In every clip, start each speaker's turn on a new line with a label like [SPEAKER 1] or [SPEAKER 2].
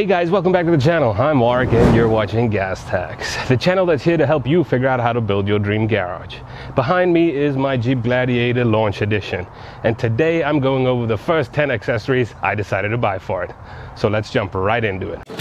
[SPEAKER 1] Hey guys, welcome back to the channel. I'm Mark and you're watching Gas Tachs, the channel that's here to help you figure out how to build your dream garage. Behind me is my Jeep Gladiator Launch Edition, and today I'm going over the first 10 accessories I decided to buy for it. So let's jump right into it.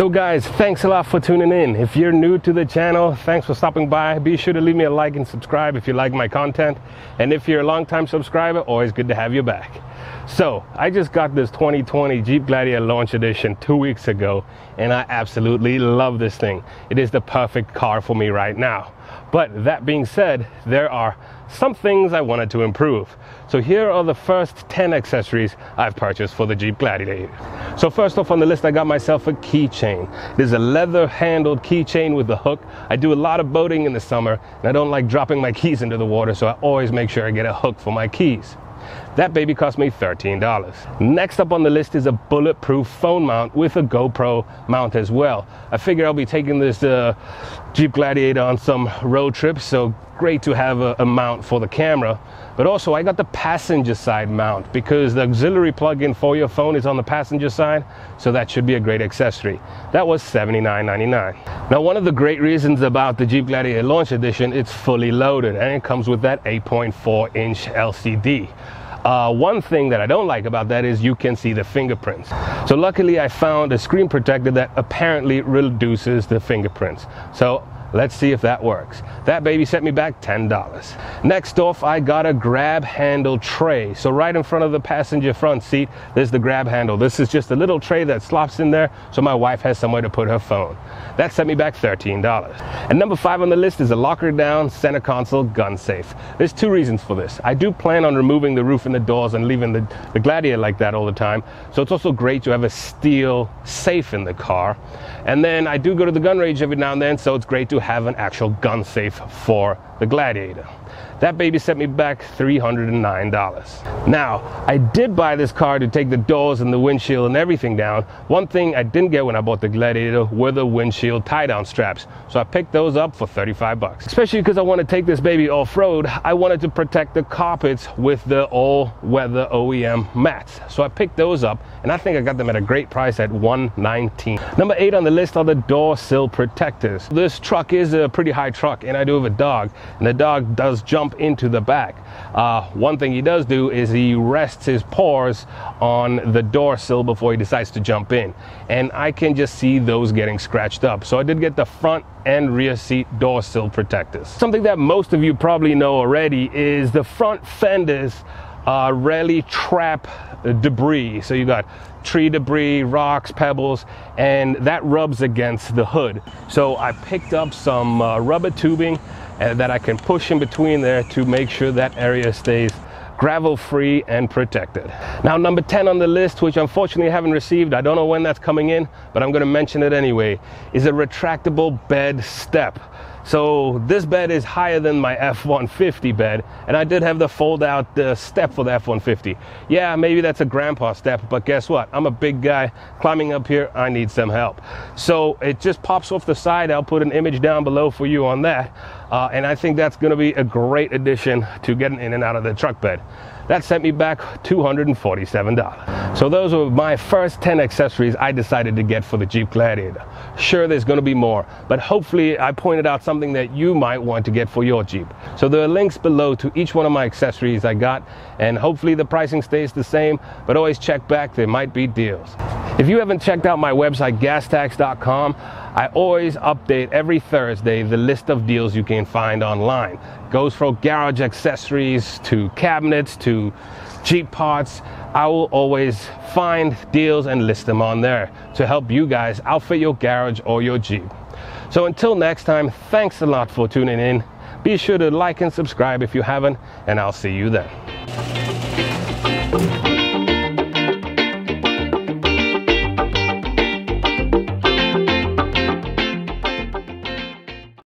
[SPEAKER 1] So guys, thanks a lot for tuning in. If you're new to the channel, thanks for stopping by. Be sure to leave me a like and subscribe if you like my content. And if you're a long-time subscriber, always good to have you back. So, I just got this 2020 Jeep Gladiator Launch Edition two weeks ago, and I absolutely love this thing. It is the perfect car for me right now. But that being said, there are some things I wanted to improve. So here are the first 10 accessories I've purchased for the Jeep Gladiator. So first off on the list, I got myself a keychain. There's a leather handled keychain with a hook. I do a lot of boating in the summer and I don't like dropping my keys into the water, so I always make sure I get a hook for my keys. That baby cost me $13. Next up on the list is a bulletproof phone mount with a GoPro mount as well. I figure I'll be taking this uh, Jeep Gladiator on some road trips, so great to have a, a mount for the camera. But also I got the passenger side mount because the auxiliary plug-in for your phone is on the passenger side, so that should be a great accessory. That was $79.99. Now one of the great reasons about the Jeep Gladiator Launch Edition, it's fully loaded and it comes with that 8.4 inch LCD. Uh, one thing that I don't like about that is you can see the fingerprints. So luckily I found a screen protector that apparently reduces the fingerprints. So Let's see if that works. That baby sent me back $10. Next off, I got a grab handle tray. So right in front of the passenger front seat, there's the grab handle. This is just a little tray that slops in there so my wife has somewhere to put her phone. That sent me back $13. And number five on the list is a Lock're Down center console gun safe. There's two reasons for this. I do plan on removing the roof and the doors and leaving the, the Gladiator like that all the time. So it's also great to have a steel safe in the car. And then I do go to the gun range every now and then, so it's great to have an actual gun safe for the Gladiator. That baby sent me back $309. Now, I did buy this car to take the doors and the windshield and everything down. One thing I didn't get when I bought the Gladiator were the windshield tie-down straps. So I picked those up for 35 bucks. Especially because I want to take this baby off-road, I wanted to protect the carpets with the all-weather OEM mats. So I picked those up and I think I got them at a great price at 119. Number eight on the list are the door sill protectors. This truck is a pretty high truck and I do have a dog and the dog does jump into the back. Uh, one thing he does do is he rests his paws on the door sill before he decides to jump in. And I can just see those getting scratched up. So I did get the front and rear seat door sill protectors. Something that most of you probably know already is the front fenders uh, rarely trap debris. So you got tree debris, rocks, pebbles, and that rubs against the hood. So I picked up some uh, rubber tubing uh, that I can push in between there to make sure that area stays gravel free and protected. Now number 10 on the list, which unfortunately I haven't received, I don't know when that's coming in, but I'm gonna mention it anyway, is a retractable bed step. So this bed is higher than my F-150 bed, and I did have the fold-out uh, step for the F-150. Yeah, maybe that's a grandpa step, but guess what? I'm a big guy climbing up here. I need some help. So it just pops off the side. I'll put an image down below for you on that, uh, and I think that's going to be a great addition to getting in and out of the truck bed. That sent me back $247. So those were my first 10 accessories I decided to get for the Jeep Gladiator. Sure, there's gonna be more, but hopefully I pointed out something that you might want to get for your Jeep. So there are links below to each one of my accessories I got, and hopefully the pricing stays the same, but always check back, there might be deals. If you haven't checked out my website, gastachs.com, I always update every Thursday the list of deals you can find online. Goes from garage accessories to cabinets to Jeep parts. I will always find deals and list them on there to help you guys outfit your garage or your Jeep. So until next time, thanks a lot for tuning in. Be sure to like and subscribe if you haven't, and I'll see you then.